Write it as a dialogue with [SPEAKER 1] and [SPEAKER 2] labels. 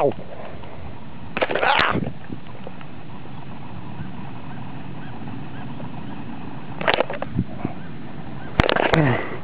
[SPEAKER 1] Ow! Okay.